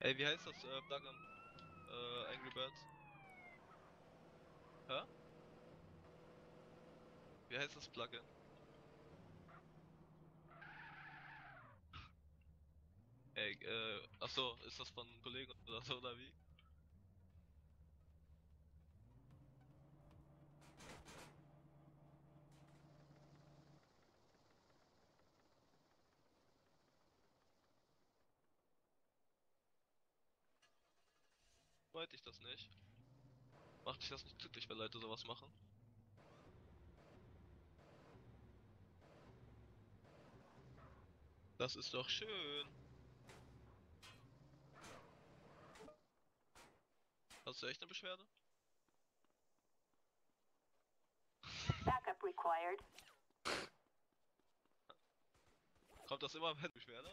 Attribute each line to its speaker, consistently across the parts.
Speaker 1: Ey, wie heißt das äh, Plugin? Äh, Angry Birds? Hä? Wie heißt das Plugin? Ey, äh, achso, ist das von einem Kollegen oder so, oder wie? Wollte ich das nicht. Macht dich das nicht glücklich, wenn Leute sowas machen? Das ist doch schön. Hast du echt eine Beschwerde?
Speaker 2: Backup required.
Speaker 1: Kommt das immer, wenn du Beschwerde?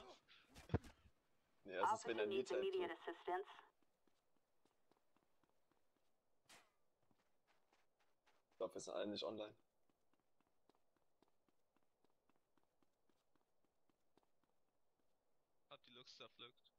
Speaker 3: Nee, das ist, wenn er
Speaker 2: Officer
Speaker 3: glaube, wir sind alle nicht online.
Speaker 1: Hab die Lux zerpflückt.